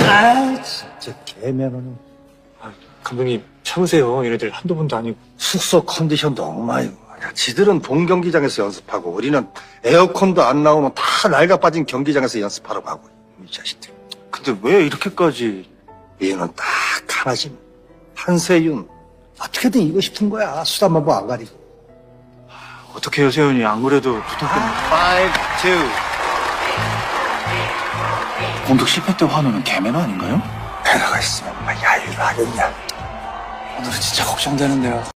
아, 진짜 개면허는 아, 감독님 참으세요. 얘네들 한두 번도 아니고. 숙소 컨디션도 엉망이고 말이야. 지들은 본 경기장에서 연습하고 우리는 에어컨도 안 나오는 다 낡아 빠진 경기장에서 연습하러 가고 이 자식들. 근데 왜 이렇게까지? 이유는 딱 하나지. 한세윤 어떻게든 이기고 싶은 거야. 수단만 뭐안 가리고. 어떻게 해요, 세연이? 안 그래도 부탁했는데. 5, 2. 공격 실패 때 환호는 개매너 아닌가요? 배나가 있으면 뭐 야유를 하겠냐. 오늘은 진짜 걱정되는데요.